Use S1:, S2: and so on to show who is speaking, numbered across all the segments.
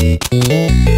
S1: Música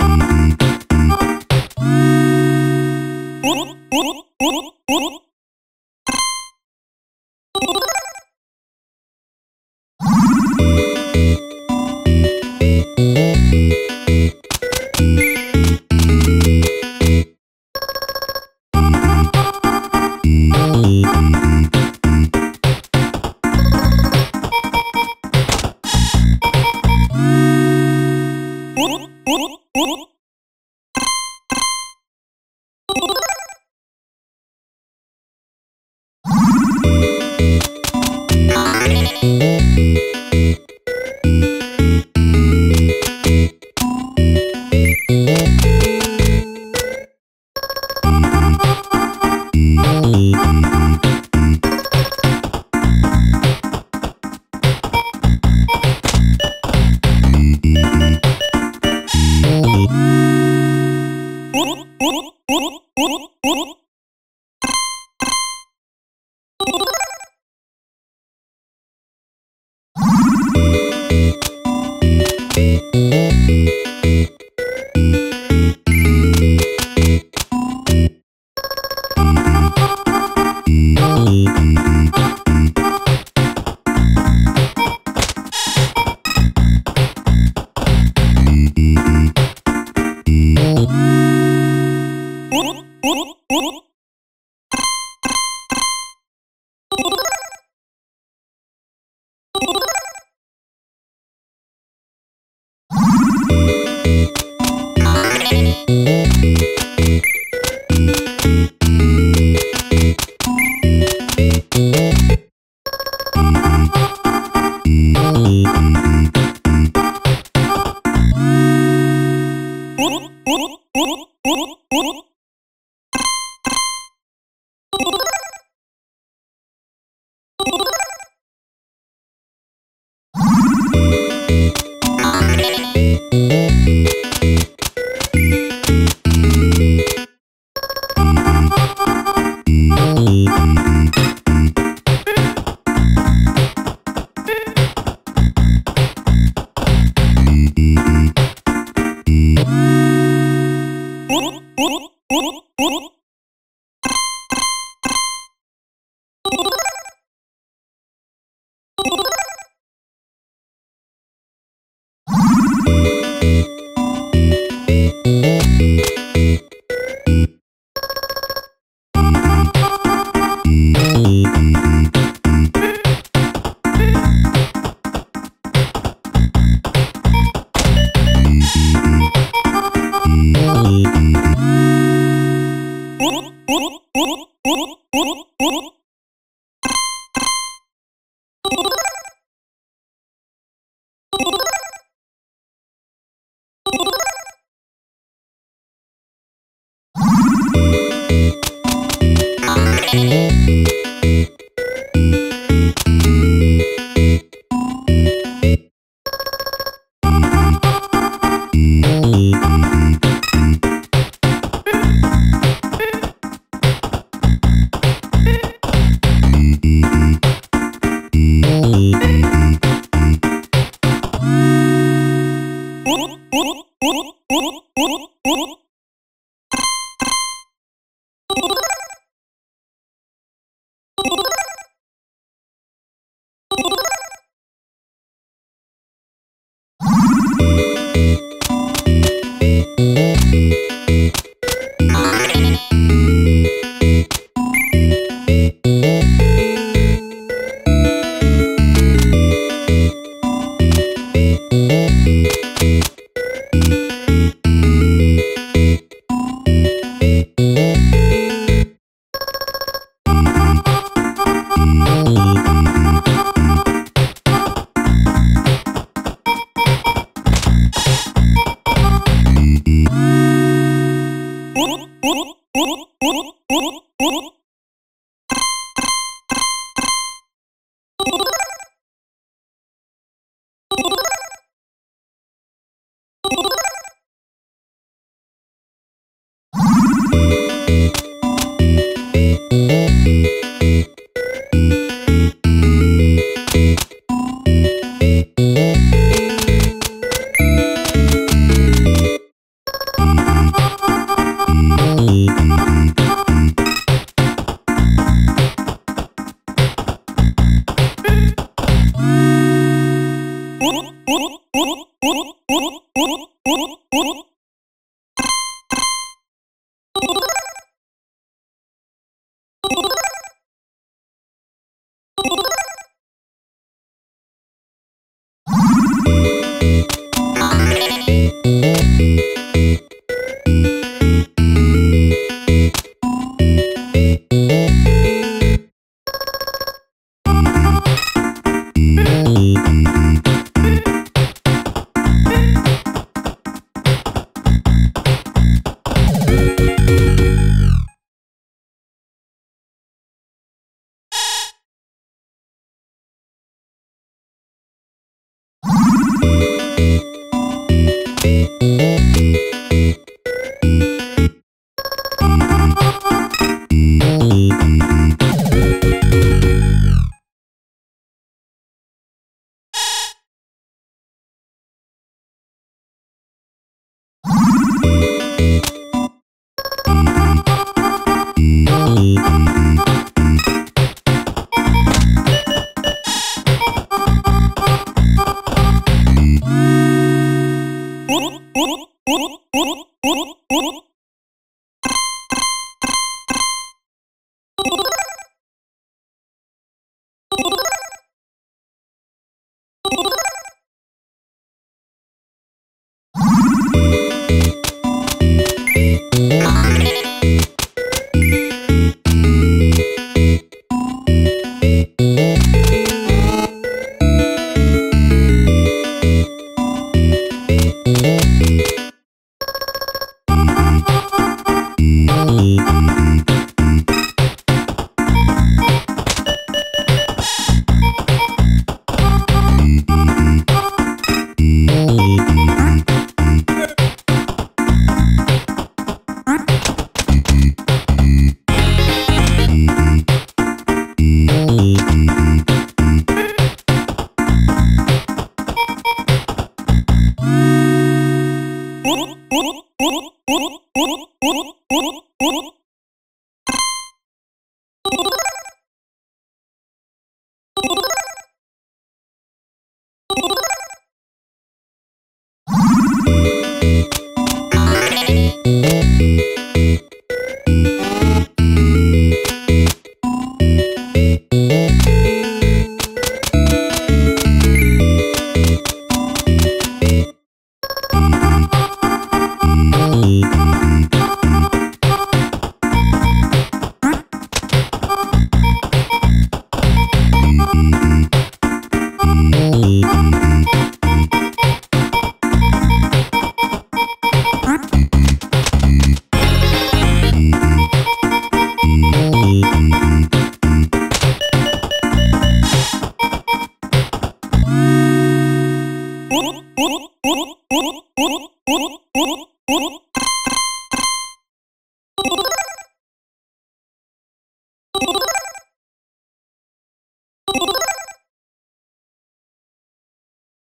S1: you.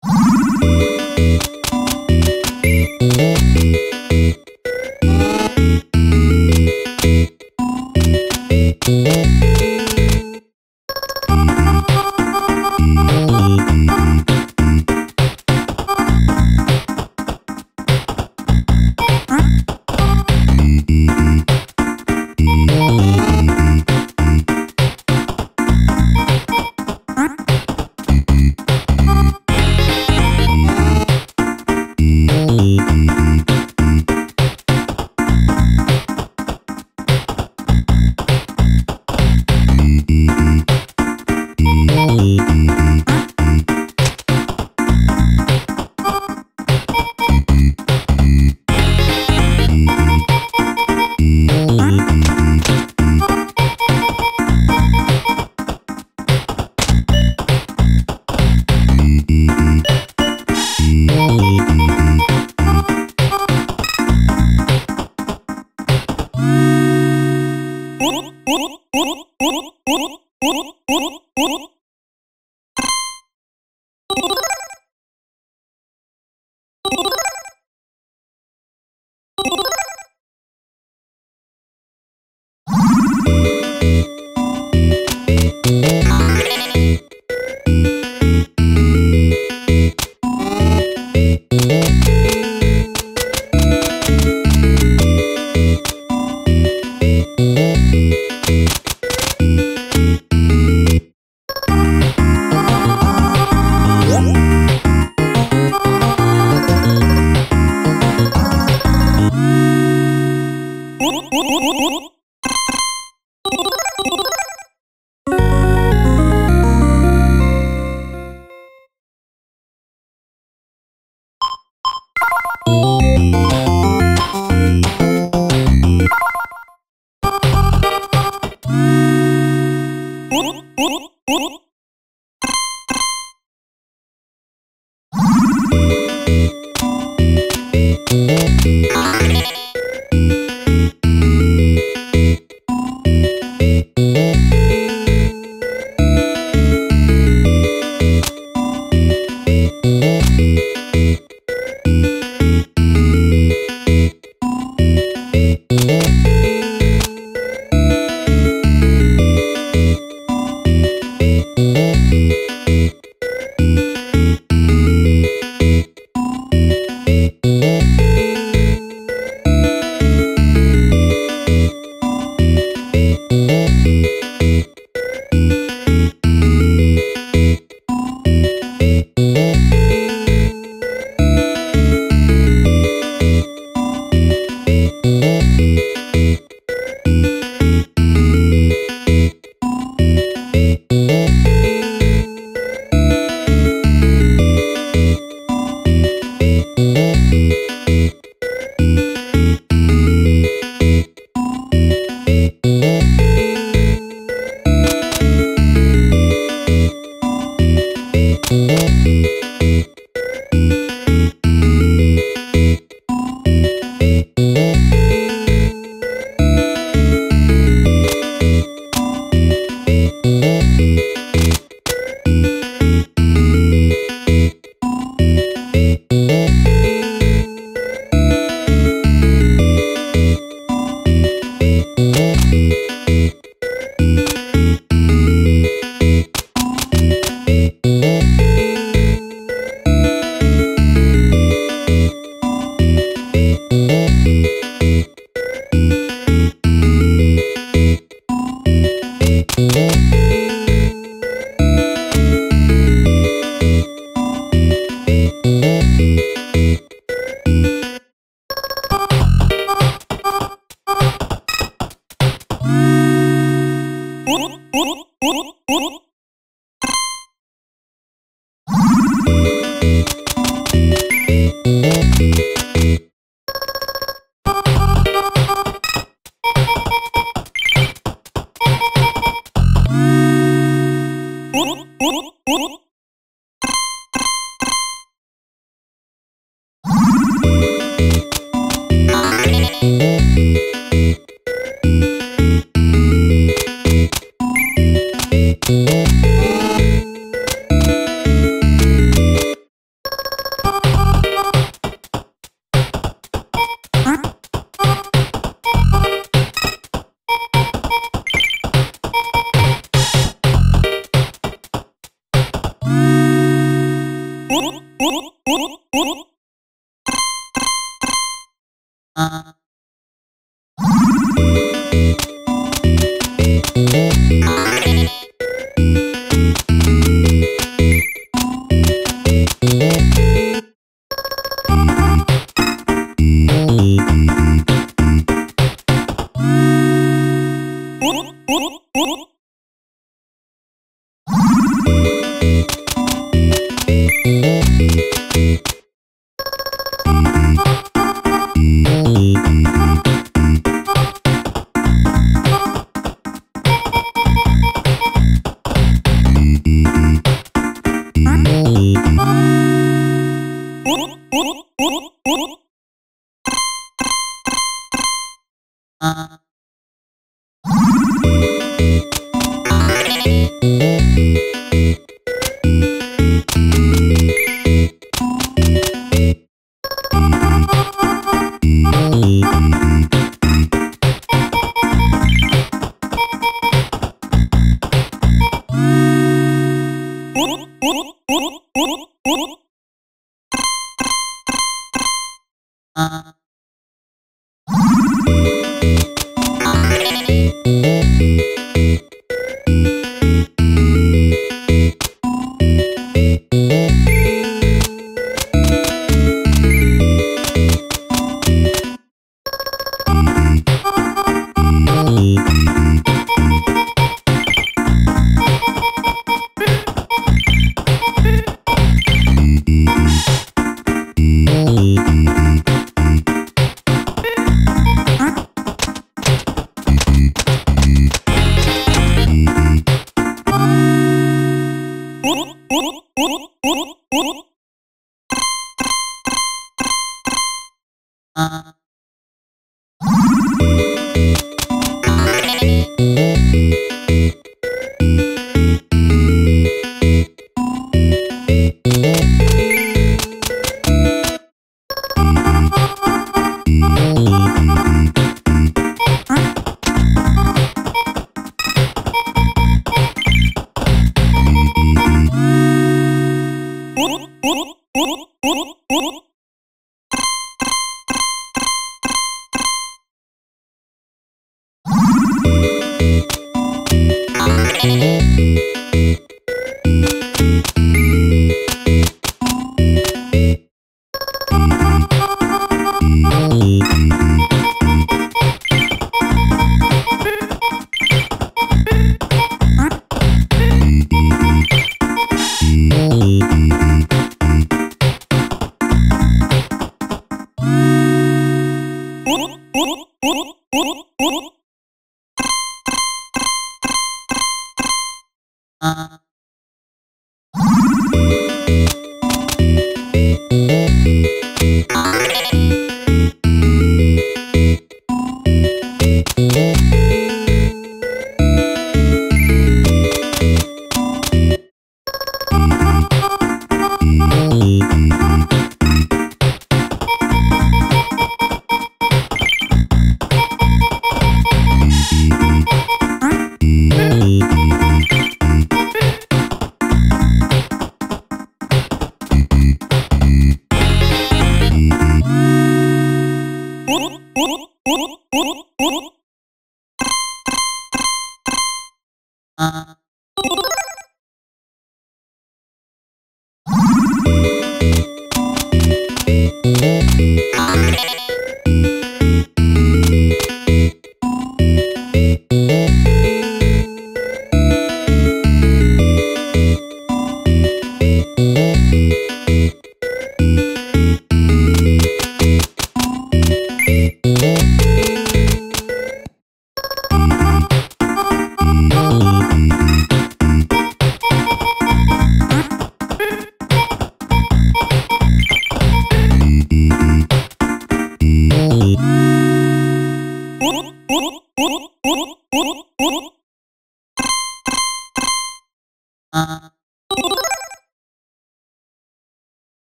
S1: you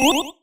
S2: What?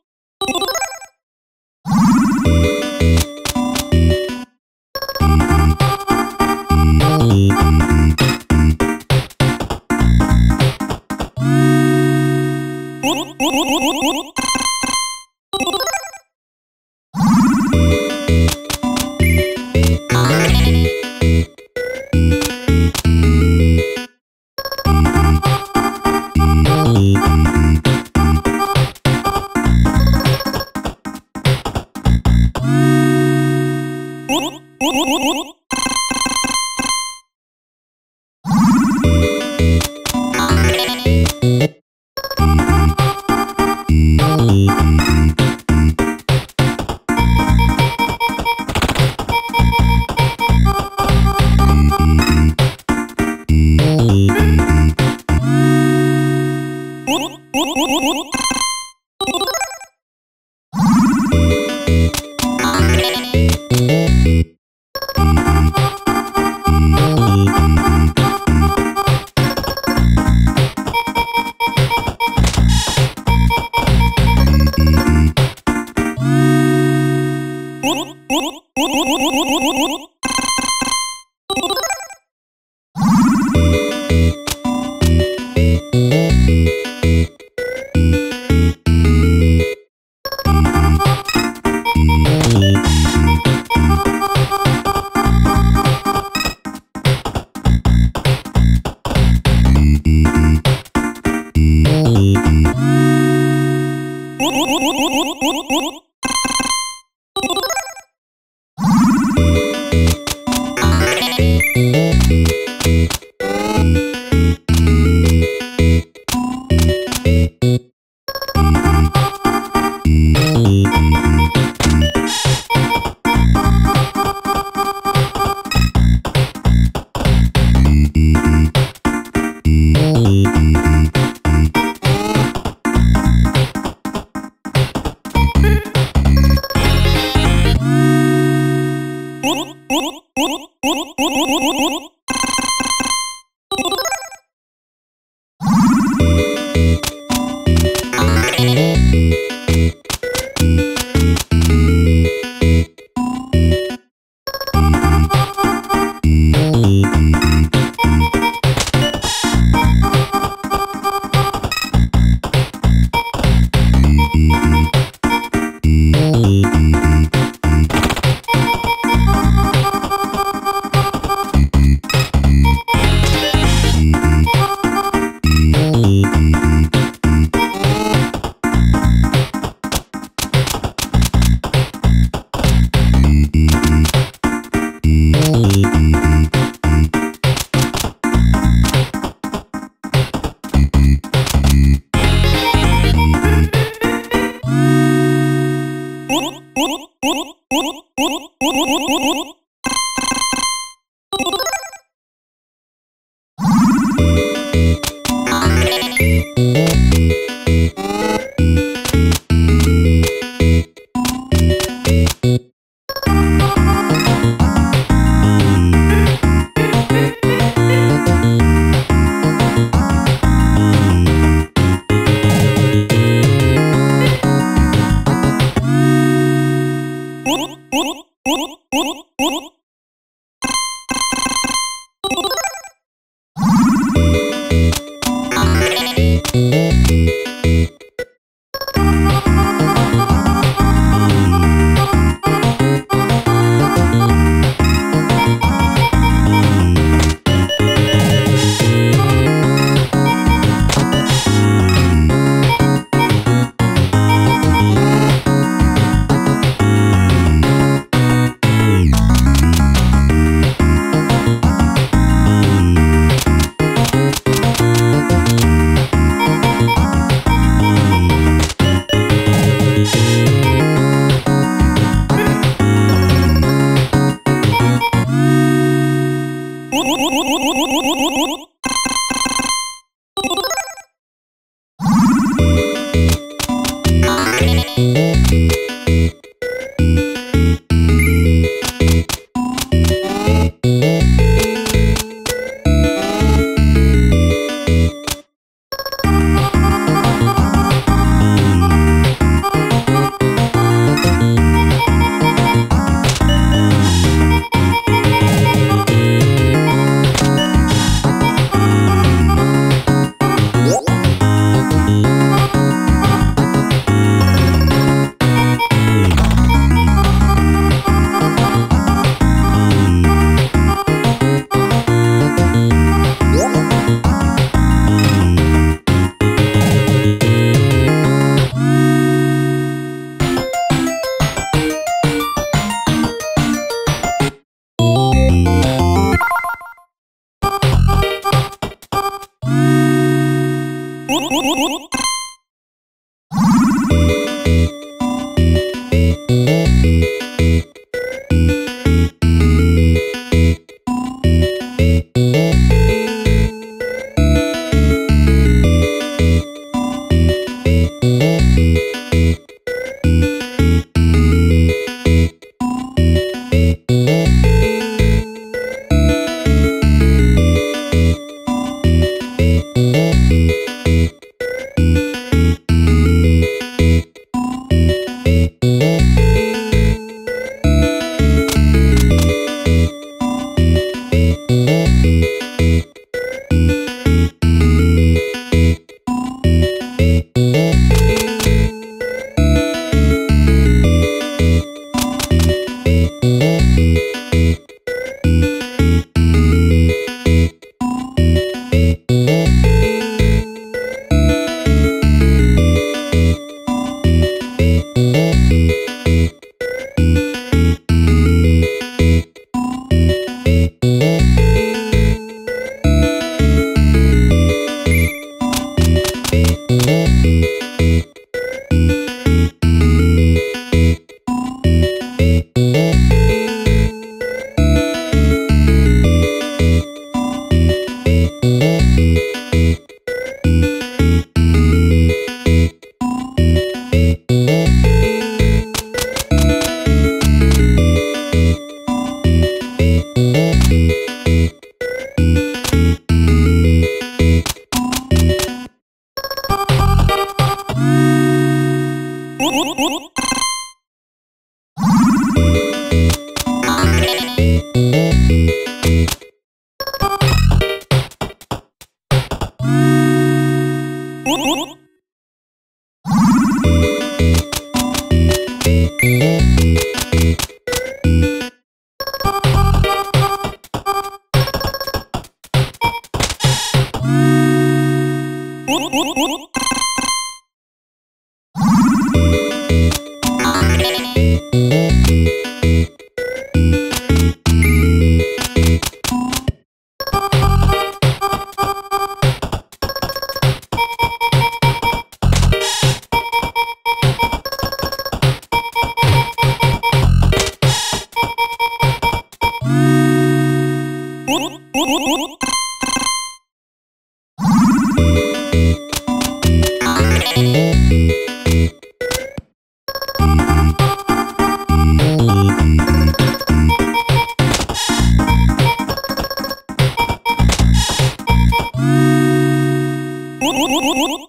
S2: Woo-woo-woo-woo!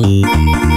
S2: Música hum, hum.